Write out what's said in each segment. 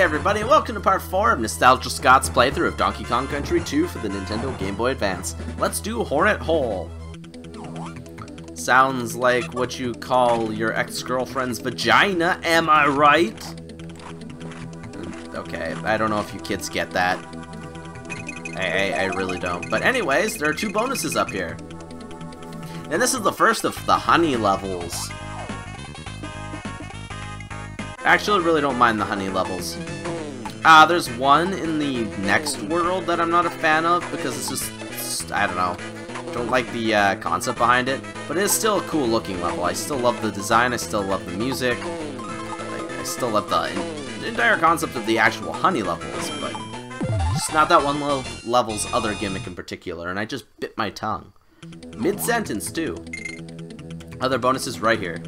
everybody, welcome to part 4 of Nostalgia Scott's playthrough of Donkey Kong Country 2 for the Nintendo Game Boy Advance. Let's do Hornet Hole. Sounds like what you call your ex-girlfriend's vagina, am I right? Okay, I don't know if you kids get that. I, I, I really don't. But anyways, there are two bonuses up here. And this is the first of the honey levels. Actually, really don't mind the honey levels. Uh, there's one in the next world that I'm not a fan of because it's just, it's, I don't know, don't like the uh, concept behind it, but it is still a cool looking level. I still love the design, I still love the music, like, I still love the, the entire concept of the actual honey levels, but just not that one level's other gimmick in particular, and I just bit my tongue. Mid-sentence, too. Other bonuses right here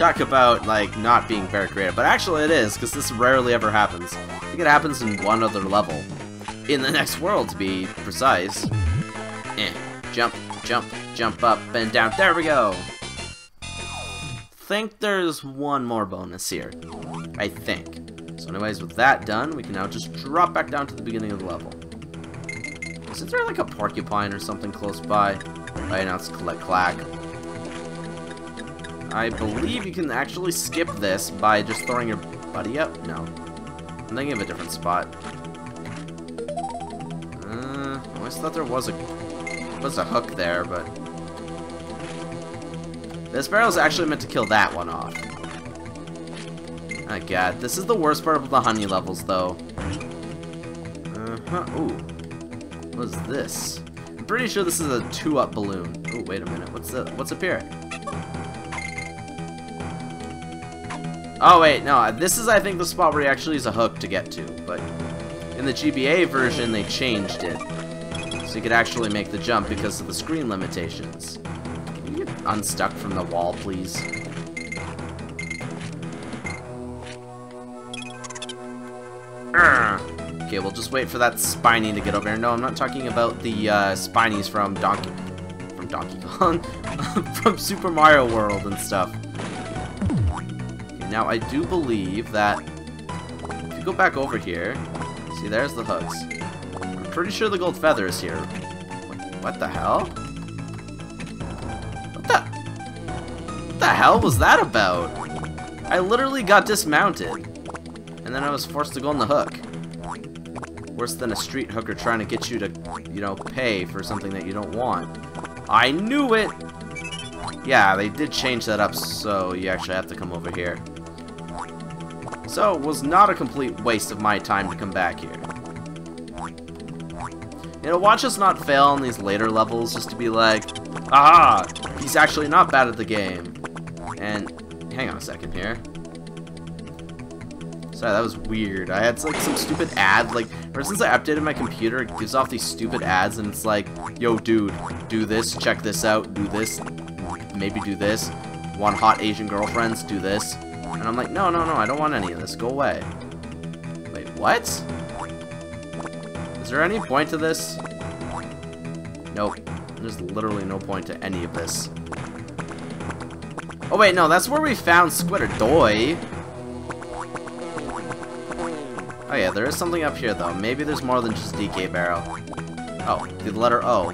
talk about, like, not being very creative, but actually it is, because this rarely ever happens. I think it happens in one other level. In the next world, to be precise. Eh. Jump, jump, jump up and down. There we go! think there's one more bonus here. I think. So anyways, with that done, we can now just drop back down to the beginning of the level. Isn't there like a porcupine or something close by? Right now it's Click-Clack. I believe you can actually skip this by just throwing your buddy up. No. I'm thinking of a different spot. Uh, I always thought there was a was a hook there, but... This barrel's actually meant to kill that one off. Oh god, this is the worst part of the honey levels, though. Uh-huh, ooh. What is this? I'm pretty sure this is a two-up balloon. Oh, wait a minute, what's the, what's up here? Oh wait, no, this is I think the spot where he actually use a hook to get to, but in the GBA version they changed it. So you could actually make the jump because of the screen limitations. Can you get unstuck from the wall, please? Okay, we'll just wait for that Spiny to get over here. No, I'm not talking about the uh, Spinies from Donkey... From Donkey Kong? from Super Mario World and stuff. Now, I do believe that if you go back over here, see, there's the hooks. I'm pretty sure the gold feather is here. What the hell? What the? What the hell was that about? I literally got dismounted. And then I was forced to go on the hook. Worse than a street hooker trying to get you to, you know, pay for something that you don't want. I knew it! Yeah, they did change that up, so you actually have to come over here. So it was not a complete waste of my time to come back here. You know, watch us not fail on these later levels just to be like, aha, he's actually not bad at the game. And, hang on a second here. Sorry, that was weird. I had like some stupid ad, like, ever since I updated my computer, it gives off these stupid ads and it's like, yo dude, do this, check this out, do this, maybe do this. Want hot Asian girlfriends, do this. And I'm like, no, no, no, I don't want any of this. Go away. Wait, what? Is there any point to this? Nope. There's literally no point to any of this. Oh wait, no, that's where we found Squidderdoy. Oh yeah, there is something up here though. Maybe there's more than just DK Barrel. Oh, the letter O.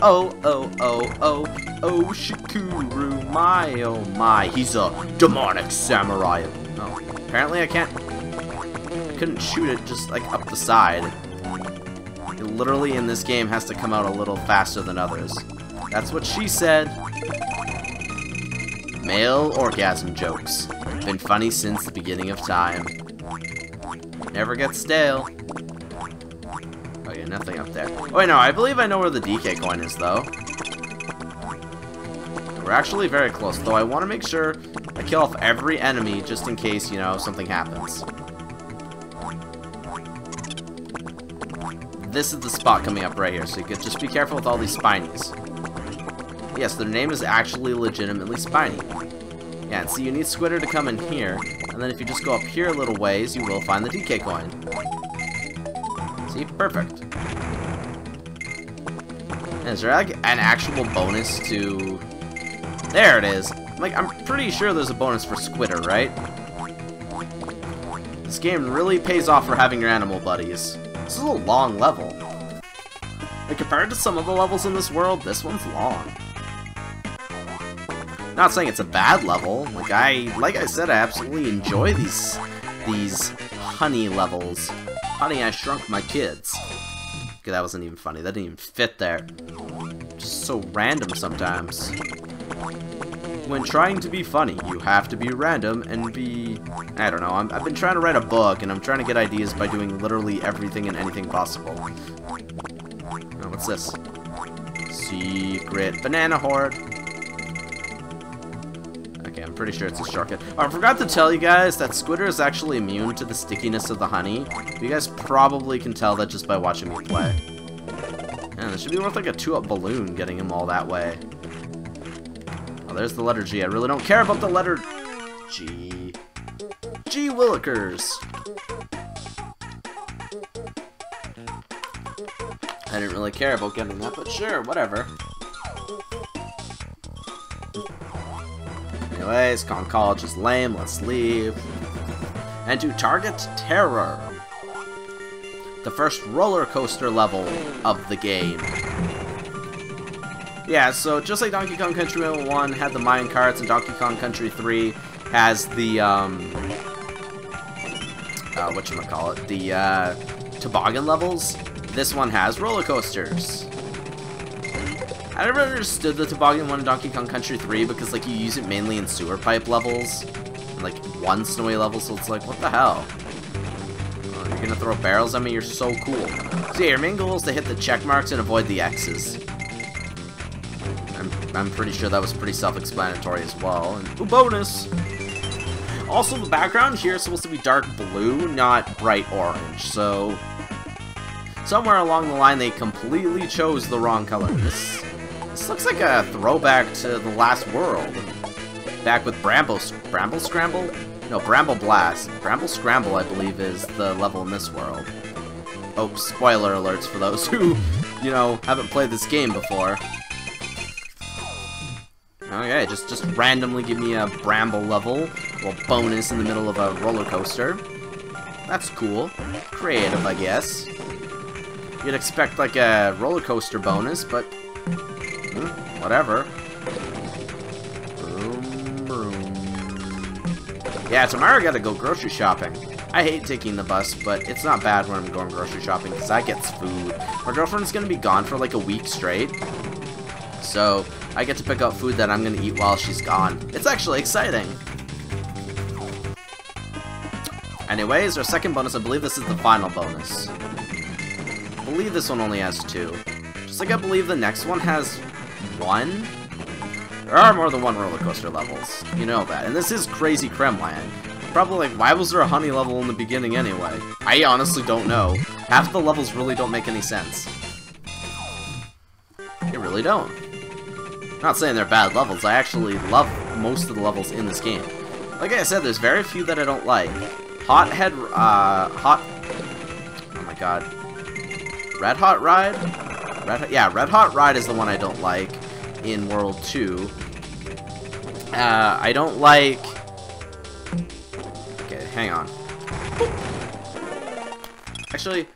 Oh, oh, oh, oh, oh, Shikuru, my, oh my, he's a demonic samurai. Oh, apparently I can't, I couldn't shoot it just, like, up the side. It literally, in this game, has to come out a little faster than others. That's what she said. Male orgasm jokes. Been funny since the beginning of time. Never get stale. Oh yeah, nothing up there. Oh wait, no, I believe I know where the DK coin is, though. We're actually very close, though I want to make sure I kill off every enemy just in case, you know, something happens. This is the spot coming up right here, so you could just be careful with all these spinies. Yes, their name is actually legitimately Spiny. Yeah, and see, you need Squitter to come in here, and then if you just go up here a little ways, you will find the DK coin. See? Perfect. Is there like an actual bonus to... There it is. Like, I'm pretty sure there's a bonus for Squitter, right? This game really pays off for having your animal buddies. This is a long level. And compared to some of the levels in this world, this one's long. Not saying it's a bad level. Like I, like I said, I absolutely enjoy these these honey levels. Honey, I shrunk my kids. Okay, that wasn't even funny. That didn't even fit there. Just so random sometimes. When trying to be funny, you have to be random and be... I don't know, i have been trying to write a book, and I'm trying to get ideas by doing literally everything and anything possible. Oh, what's this? Secret banana hoard. Okay, I'm pretty sure it's a shortcut. Oh, I forgot to tell you guys that Squitter is actually immune to the stickiness of the honey. You guys probably can tell that just by watching me play. And it should be worth like a 2-up balloon getting him all that way. There's the letter G. I really don't care about the letter G. G Willikers. I didn't really care about getting that, but sure, whatever. Anyways, Kong College is lame, let's leave. And to Target Terror. The first roller coaster level of the game. Yeah, so just like Donkey Kong Country 1 had the mine carts and Donkey Kong Country 3 has the, um, uh, whatchamacallit, the, uh, toboggan levels, this one has roller coasters. I never understood the toboggan one in Donkey Kong Country 3 because, like, you use it mainly in sewer pipe levels, and, like, one snowy level, so it's like, what the hell? Oh, you're gonna throw barrels at me? You're so cool. So yeah, your main goal is to hit the check marks and avoid the X's. I'm pretty sure that was pretty self-explanatory as well. And ooh, bonus! Also, the background here is supposed to be dark blue, not bright orange, so... Somewhere along the line, they completely chose the wrong color. This, this looks like a throwback to the last world. Back with Bramble, Bramble Scramble? No, Bramble Blast. Bramble Scramble, I believe, is the level in this world. Oh, spoiler alerts for those who, you know, haven't played this game before. Okay, just just randomly give me a bramble level, or bonus in the middle of a roller coaster. That's cool. Creative, I guess. You'd expect like a roller coaster bonus, but hmm, whatever. Boom, boom. Yeah, tomorrow I gotta go grocery shopping. I hate taking the bus, but it's not bad when I'm going grocery shopping because I get food. My girlfriend's gonna be gone for like a week straight, so I get to pick out food that I'm to eat while she's gone. It's actually exciting. Anyways, our second bonus, I believe this is the final bonus. I believe this one only has two. Just like I believe the next one has one? There are more than one roller coaster levels. You know that. And this is Krazy Kremland. Probably like, why was there a honey level in the beginning anyway? I honestly don't know. Half the levels really don't make any sense. They really don't. Not saying they're bad levels, I actually love most of the levels in this game. Like I said, there's very few that I don't like. Hot Head, uh, Hot, oh my god. Red Hot Ride? Red, yeah, Red Hot Ride is the one I don't like in World 2. Uh, I don't like, okay, hang on. Actually,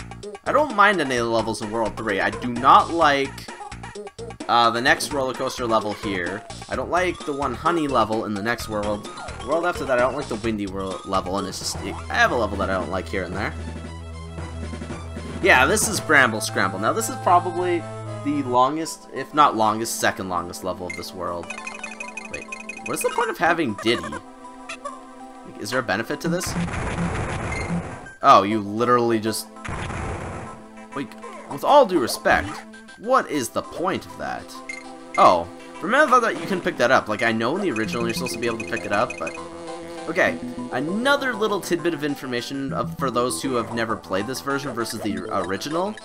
I don't mind any of the levels in World 3. I do not like uh, the next roller coaster level here. I don't like the one honey level in the next world. The world after that, I don't like the windy world level, and it's just, I have a level that I don't like here and there. Yeah, this is Bramble Scramble. Now, this is probably the longest, if not longest, second longest level of this world. Wait, what is the point of having Diddy? Is there a benefit to this? Oh, you literally just... Wait, with all due respect, what is the point of that? Oh, remember that you can pick that up. Like, I know in the original you're supposed to be able to pick it up, but... Okay, another little tidbit of information of, for those who have never played this version versus the original.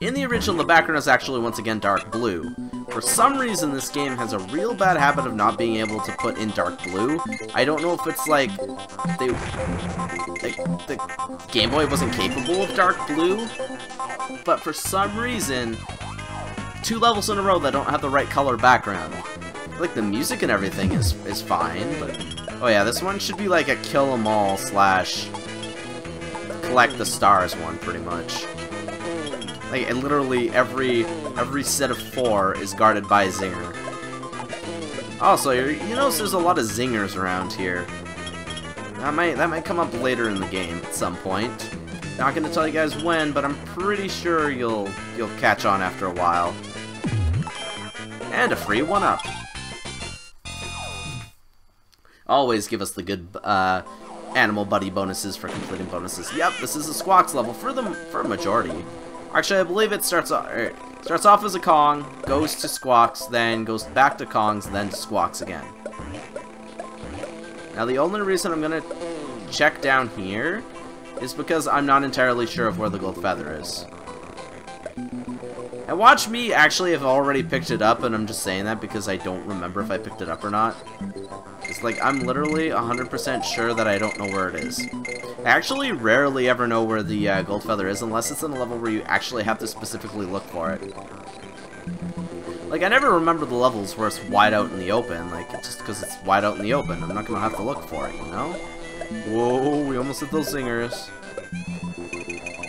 In the original, the background is actually once again dark blue. For some reason, this game has a real bad habit of not being able to put in dark blue. I don't know if it's like they, the Game Boy wasn't capable of dark blue, but for some reason, two levels in a row that don't have the right color background. Like, the music and everything is, is fine, but Oh yeah, this one should be like a kill 'em all slash collect the stars one, pretty much. Like, literally every every set of four is guarded by a zinger. Also, you notice there's a lot of zingers around here. That might that might come up later in the game at some point. Not gonna tell you guys when, but I'm pretty sure you'll you'll catch on after a while. And a free one up. Always give us the good uh, animal buddy bonuses for completing bonuses. Yep, this is a Squawks level for the for majority. Actually, I believe it starts off er, starts off as a Kong, goes to Squawks, then goes back to Kongs, then to Squawks again. Now, the only reason I'm gonna check down here is because I'm not entirely sure of where the gold feather is. And watch me actually have already picked it up, and I'm just saying that because I don't remember if I picked it up or not. It's like, I'm literally 100% sure that I don't know where it is. I actually rarely ever know where the uh, gold feather is, unless it's in a level where you actually have to specifically look for it. Like, I never remember the levels where it's wide out in the open, like, just because it's wide out in the open, I'm not gonna have to look for it, you know? Whoa, we almost hit those zingers.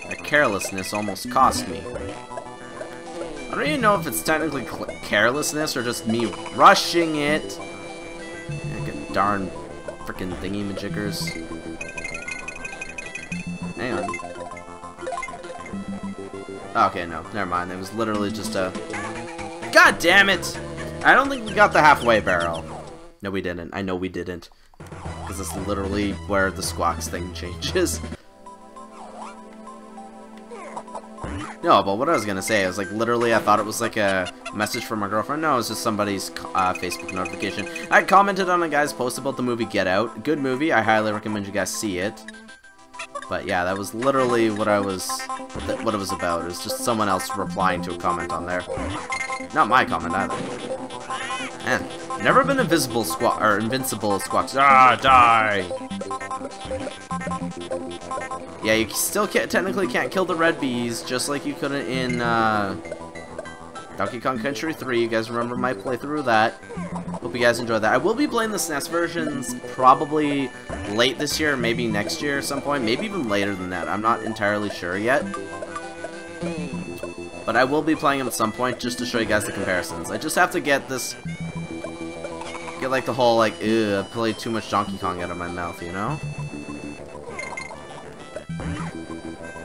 That carelessness almost cost me. I don't even know if it's technically carelessness or just me rushing it. Like a darn freaking thingy Okay, no, never mind. It was literally just a... God damn it! I don't think we got the halfway barrel. No, we didn't. I know we didn't. Because it's literally where the squawks thing changes. No, but what I was gonna say is like literally I thought it was like a message from my girlfriend. No, it was just somebody's uh, Facebook notification. I commented on a guy's post about the movie Get Out. Good movie. I highly recommend you guys see it. But yeah, that was literally what I was, what it was about. It was just someone else replying to a comment on there. Not my comment either. Man, never been invisible squawk or invincible squawks. Ah, die! Yeah, you still can't, technically can't kill the red bees, just like you couldn't in uh, Donkey Kong Country 3. You guys remember my playthrough of that. Hope you guys enjoyed that. I will be playing the SNES versions probably late this year, maybe next year at some point, maybe even later than that. I'm not entirely sure yet. But I will be playing them at some point just to show you guys the comparisons. I just have to get this... Get like the whole like, ew, I played too much Donkey Kong out of my mouth, you know?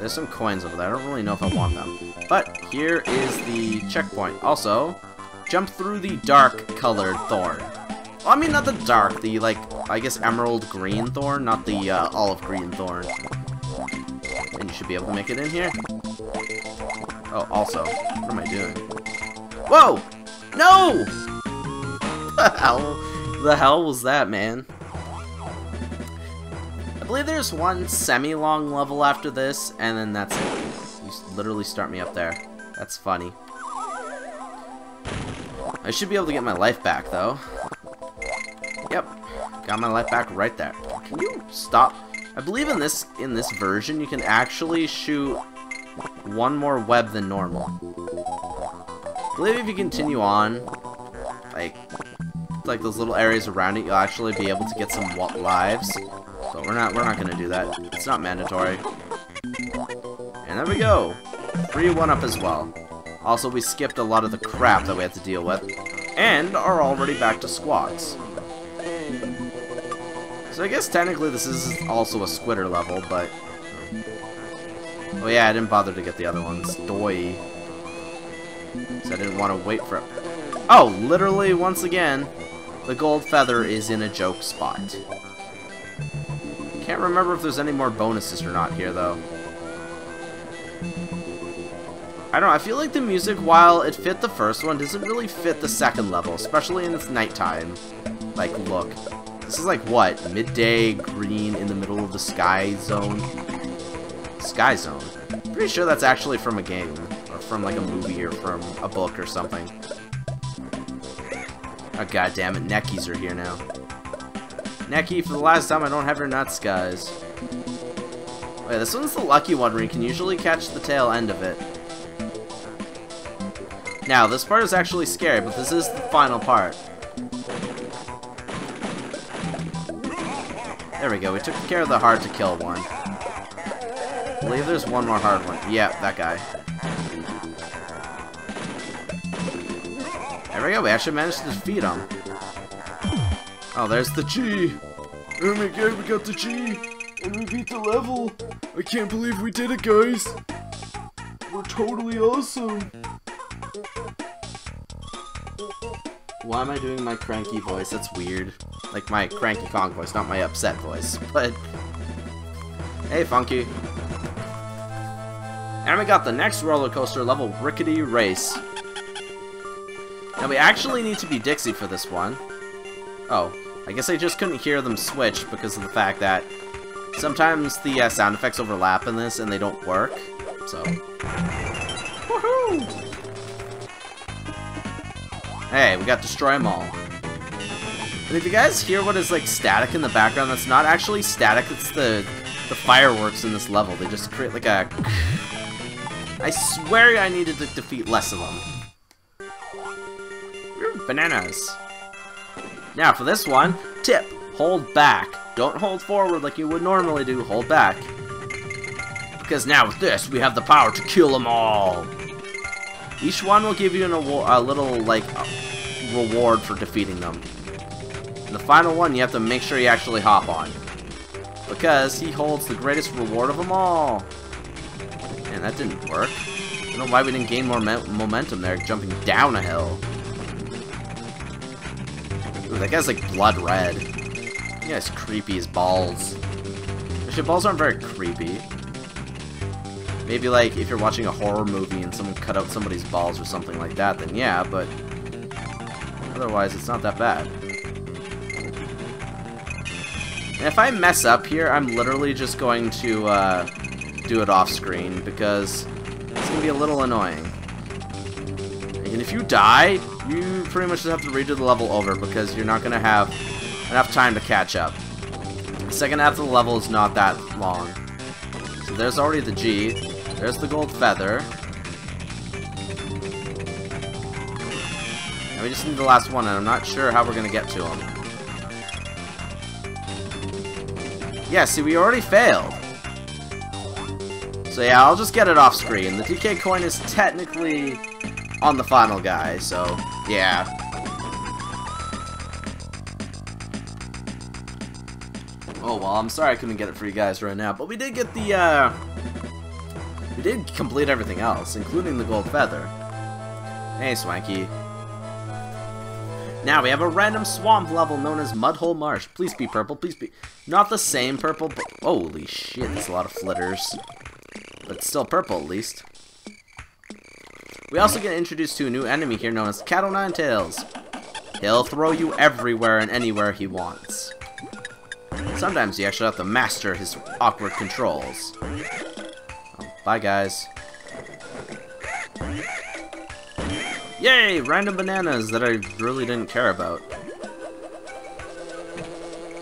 There's some coins over there. I don't really know if I want them. But here is the checkpoint. Also, jump through the dark colored thorn. Well, I mean, not the dark, the, like, I guess emerald green thorn, not the uh, olive green thorn. And you should be able to make it in here. Oh, also, what am I doing? Whoa! No! the hell? The hell was that, man? Believe there's one semi-long level after this, and then that's it. You literally start me up there. That's funny. I should be able to get my life back, though. Yep. Got my life back right there. Can you stop? I believe in this in this version, you can actually shoot one more web than normal. I believe if you continue on, like, like those little areas around it, you'll actually be able to get some lives. But we're not we're not gonna do that. It's not mandatory. And there we go. Free one up as well. Also, we skipped a lot of the crap that we had to deal with. And are already back to squats. So I guess technically this is also a squitter level, but... Oh yeah, I didn't bother to get the other ones. Doi. So I didn't want to wait for it. Oh, literally, once again, the gold feather is in a joke spot. Can't remember if there's any more bonuses or not here, though. I don't know, I feel like the music, while it fit the first one, doesn't really fit the second level, especially in its nighttime, like, look. This is like, what, midday green in the middle of the sky zone? Sky zone? Pretty sure that's actually from a game, or from, like, a movie, or from a book or something. Ah, oh, god damn it, Neckys are here now. Necky, for the last time, I don't have your nuts, guys. Wait, this one's the lucky one where you can usually catch the tail end of it. Now, this part is actually scary, but this is the final part. There we go. We took care of the hard to kill one. I believe there's one more hard one. Yeah, that guy. There we go. We actually managed to defeat him. Oh, there's the G. Oh my god, we got the G! And we beat the level! I can't believe we did it, guys! We're totally awesome! Why am I doing my cranky voice? That's weird. Like my cranky Kong voice, not my upset voice. But, hey, Funky. And we got the next roller coaster level, Rickety Race. Now we actually need to be Dixie for this one. Oh, I guess I just couldn't hear them switch because of the fact that sometimes the uh, sound effects overlap in this and they don't work. So, woohoo! Hey, we got destroy them all. And if you guys hear what is like static in the background, that's not actually static. It's the the fireworks in this level. They just create like a. I swear I needed to defeat less of them. Bananas. Now for this one, tip, hold back. Don't hold forward like you would normally do, hold back. Because now with this, we have the power to kill them all. Each one will give you an a little, like, reward for defeating them. And the final one, you have to make sure you actually hop on. Because he holds the greatest reward of them all. Man, that didn't work. I don't know why we didn't gain more momentum there, jumping down a hill. That guy's like blood red. That guy's creepy as balls. Actually, balls aren't very creepy. Maybe like if you're watching a horror movie and someone cut out somebody's balls or something like that, then yeah, but otherwise it's not that bad. And if I mess up here, I'm literally just going to uh, do it off screen because it's going to be a little annoying. And if you die, you pretty much just have to redo the level over because you're not going to have enough time to catch up. The second half of the level is not that long. So there's already the G. There's the gold feather. And we just need the last one, and I'm not sure how we're going to get to him. Yeah, see, we already failed. So yeah, I'll just get it off screen. The DK coin is technically on the final guy, so yeah. Oh well, I'm sorry I couldn't get it for you guys right now, but we did get the, uh... We did complete everything else, including the gold feather. Hey, Swanky. Now we have a random swamp level known as Mudhole Marsh. Please be purple, please be... Not the same purple, but... Holy shit, there's a lot of flitters. But still purple, at least. We also get introduced to a new enemy here known as Cat-O-9-Tails. He'll throw you everywhere and anywhere he wants. Sometimes you actually have to master his awkward controls. Oh, bye, guys. Yay! Random bananas that I really didn't care about.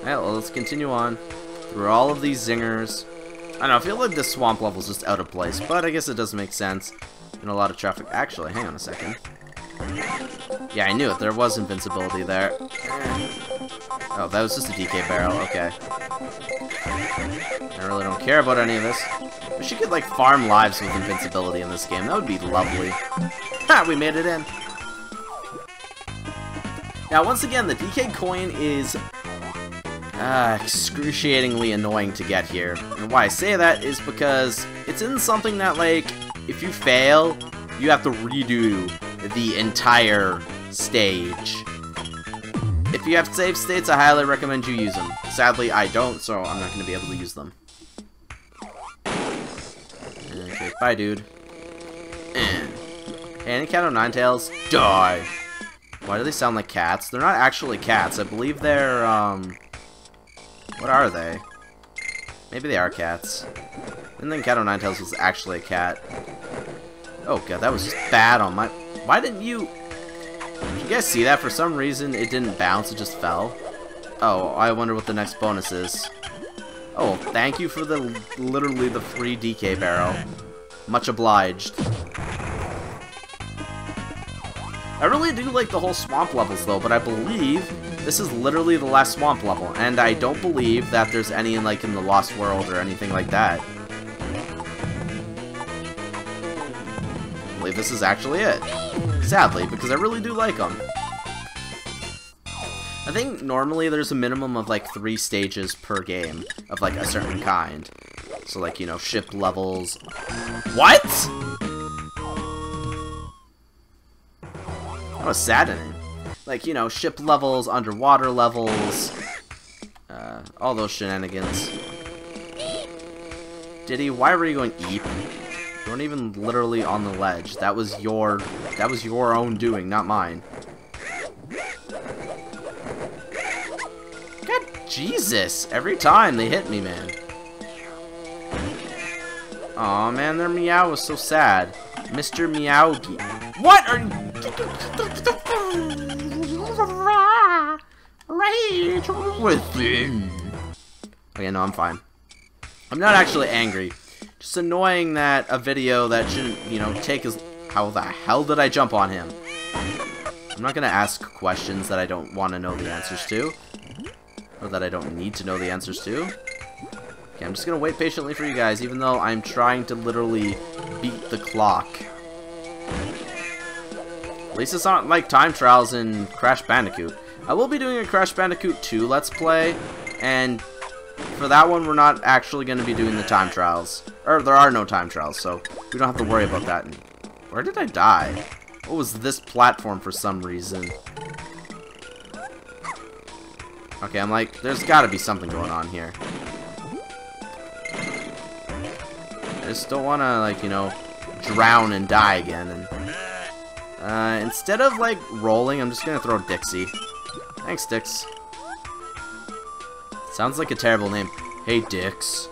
well, let's continue on through all of these zingers. I don't know, I feel like this swamp level is just out of place, but I guess it does make sense in a lot of traffic. Actually, hang on a second. Yeah, I knew it. There was invincibility there. Oh, that was just a DK barrel. Okay. I really don't care about any of this. We should get, like, farm lives with invincibility in this game. That would be lovely. Ha! We made it in. Now, once again, the DK coin is uh, excruciatingly annoying to get here. And why I say that is because it's in something that, like, if you fail, you have to redo the entire stage. If you have save states, I highly recommend you use them. Sadly, I don't, so I'm not going to be able to use them. Okay, bye, dude. And, any cat of tails die! Why do they sound like cats? They're not actually cats. I believe they're, um... What are they? Maybe they are cats. I didn't think Cat Ninetales was actually a cat. Oh god, that was just bad on my... Why didn't you... Did you guys see that? For some reason, it didn't bounce, it just fell. Oh, I wonder what the next bonus is. Oh, thank you for the literally the free DK barrel. Much obliged. I really do like the whole swamp levels though, but I believe this is literally the last swamp level, and I don't believe that there's any in like in the Lost World or anything like that. I believe this is actually it. Sadly, because I really do like them. I think normally there's a minimum of like three stages per game of like a certain kind. So like, you know, ship levels. What? Was saddening. Like, you know, ship levels, underwater levels, uh, all those shenanigans. Diddy, why were you going eep? You weren't even literally on the ledge. That was your, that was your own doing, not mine. God, Jesus! Every time they hit me, man. Aw, man, their meow was so sad. Mr. Meowgi. What are. Rage within. Okay, no, I'm fine. I'm not actually angry. Just annoying that a video that shouldn't, you know, take as... How the hell did I jump on him? I'm not gonna ask questions that I don't want to know the answers to. Or that I don't need to know the answers to. Okay, I'm just gonna wait patiently for you guys, even though I'm trying to literally beat the clock. At least it's not like time trials in Crash Bandicoot. I will be doing a Crash Bandicoot 2 Let's Play, and for that one, we're not actually going to be doing the time trials. Or, there are no time trials, so we don't have to worry about that. Where did I die? What was this platform for some reason? Okay, I'm like, there's got to be something going on here. I just don't want to, like, you know, drown and die again. And uh, Instead of, like, rolling, I'm just to throw Dixie. Thanks, Dix. Sounds like a terrible name. Hey, Dix.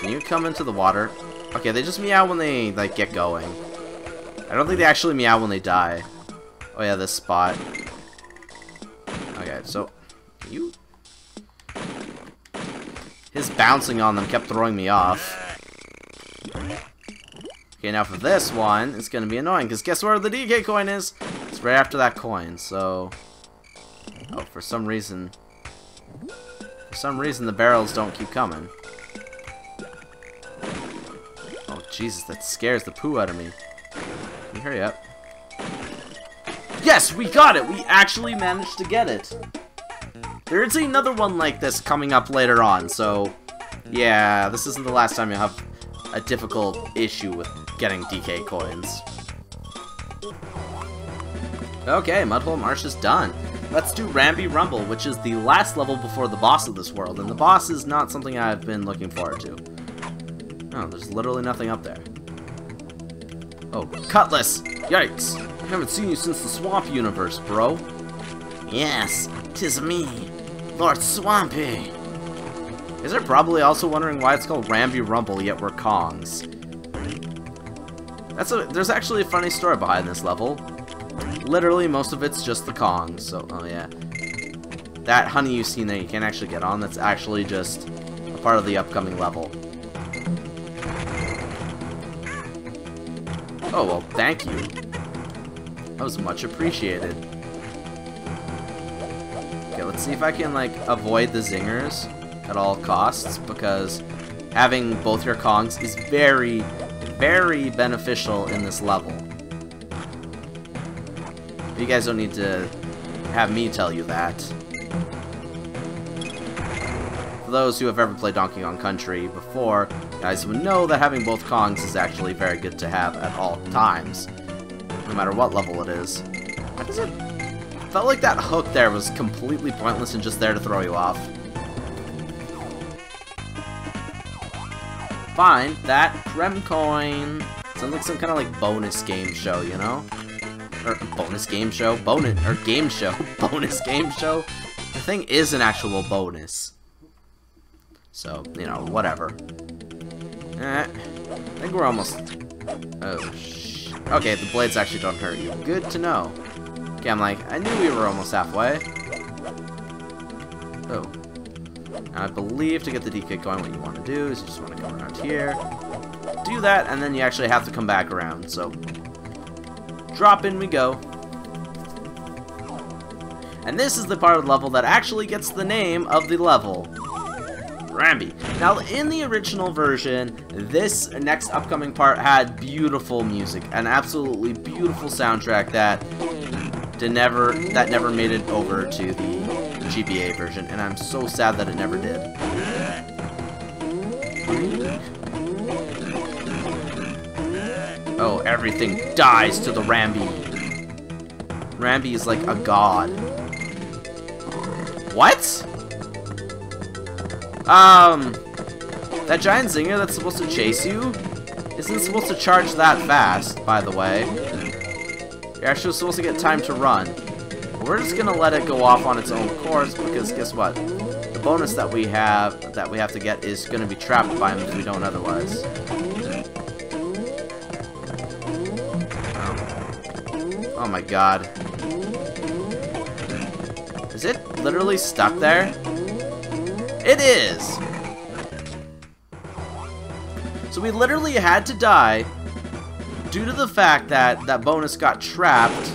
Can you come into the water? Okay, they just meow when they, like, get going. I don't think they actually meow when they die. Oh yeah, this spot. Okay, so... You... His bouncing on them kept throwing me off. Okay, now for this one, it's going to be annoying, because guess where the DK coin is? It's right after that coin, so... Oh, for some reason... For some reason, the barrels don't keep coming. Oh, Jesus, that scares the poo out of me. You hurry up? Yes, we got it! We actually managed to get it! There is another one like this coming up later on, so... Yeah, this isn't the last time you'll have a difficult issue with getting DK coins. Okay, Mudhole Marsh is done. Let's do Rambi Rumble, which is the last level before the boss of this world, and the boss is not something I've been looking forward to. Oh, there's literally nothing up there. Oh, Kutlass! Yikes! I haven't seen you since the Swamp Universe, bro. Yes, tis me, Lord Swampy. Is there probably also wondering why it's called Rambi Rumble, yet we're Kongs. That's a, there's actually a funny story behind this level. Literally, most of it's just the Kongs, so, oh yeah. That honey you've seen there you can't actually get on, that's actually just a part of the upcoming level. Oh, well, thank you. That was much appreciated. Okay, let's see if I can, like, avoid the zingers at all costs, because having both your Kongs is very, very beneficial in this level. You guys don't need to have me tell you that. For those who have ever played Donkey Kong Country before, guys would know that having both Kongs is actually very good to have at all times. No matter what level it is. How does it... felt like that hook there was completely pointless and just there to throw you off. Fine, that Krem coin sounds like some kind of like bonus game show, you know? Or bonus game show? Bonus, or game show. bonus game show? The thing is an actual bonus. So, you know, whatever. I think we're almost... Oh, sh Okay, the blades actually don't hurt you. Good to know. Okay, I'm like, I knew we were almost halfway. Oh. I believe to get the D-Kick going, what you want to do is you just want to come around here, do that, and then you actually have to come back around. So drop in we go. And this is the part of the level that actually gets the name of the level. Rambi. Now, in the original version, this next upcoming part had beautiful music, an absolutely beautiful soundtrack that never that never made it over to the GBA version, and I'm so sad that it never did. Oh, everything dies to the Rambi. Rambi is like a god. What? Um, that giant zinger that's supposed to chase you isn't supposed to charge that fast, by the way. You're actually supposed to get time to run. We're just gonna let it go off on its own course because guess what? The bonus that we have that we have to get is gonna be trapped by him if we don't otherwise. Oh my god. Is it literally stuck there? It is! So we literally had to die due to the fact that that bonus got trapped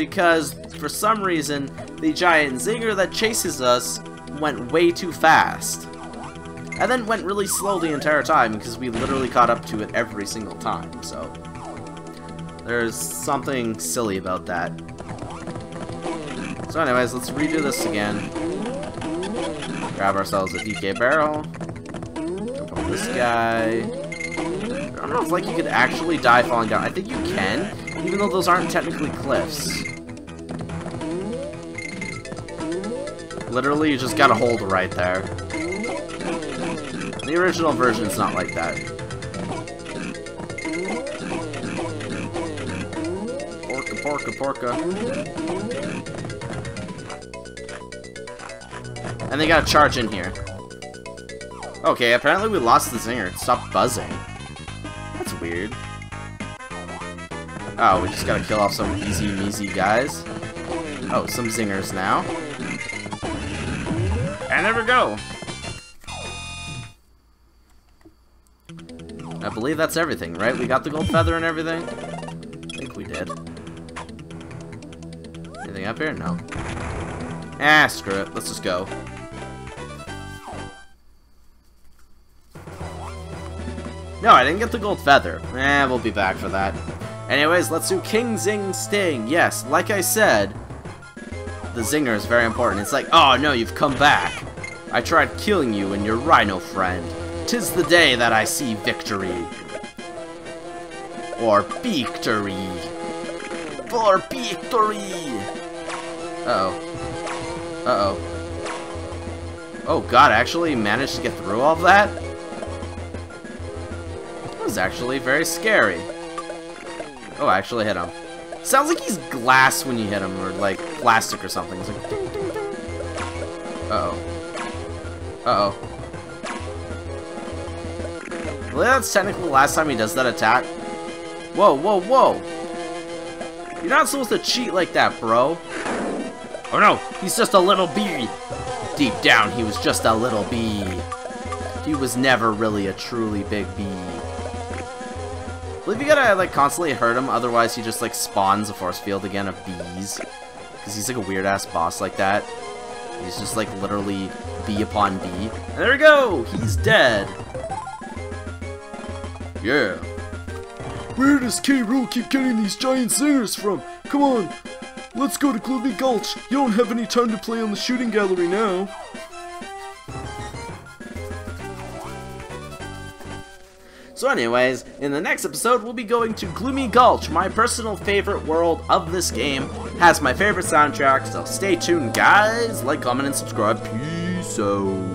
because for some reason the giant zinger that chases us went way too fast. And then went really slow the entire time because we literally caught up to it every single time, so... There's something silly about that. So anyways, let's redo this again. Grab ourselves a DK barrel. Jump on this guy. I don't know if like you could actually die falling down. I think you can, even though those aren't technically cliffs. Literally, you just gotta hold right there. The original version is not like that. Porka, porka, porka. And they gotta charge in here. Okay, apparently we lost the zinger. Stop buzzing. That's weird. Oh, we just gotta kill off some easy measy guys. Oh, some zingers now. There we go. I believe that's everything, right? We got the gold feather and everything? I think we did. Anything up here? No. Ah, screw it. Let's just go. No, I didn't get the gold feather. Eh, we'll be back for that. Anyways, let's do King Zing Sting. Yes, like I said, the zinger is very important. It's like, oh no, you've come back. I tried killing you and your rhino friend. Tis the day that I see victory. Or victory. For victory. Uh oh Uh-oh. Oh god, I actually managed to get through all of that? That was actually very scary. Oh, I actually hit him. Sounds like he's glass when you hit him, or like plastic or something. It's like oh. Uh oh. Really, that's technically the last time he does that attack. Whoa, whoa, whoa! You're not supposed to cheat like that, bro. Oh no, he's just a little bee. Deep down, he was just a little bee. He was never really a truly big bee. I believe you gotta like constantly hurt him, otherwise he just like spawns a force field again of bees. Because he's like a weird ass boss like that. He's just like literally B upon B. And there we go! He's dead! Yeah. Where does K. Rool keep getting these giant zingers from? Come on, let's go to Gloomy Gulch. You don't have any time to play on the shooting gallery now. So anyways, in the next episode, we'll be going to Gloomy Gulch, my personal favorite world of this game. Has my favorite soundtrack, so stay tuned, guys. Like, comment, and subscribe. Peace out.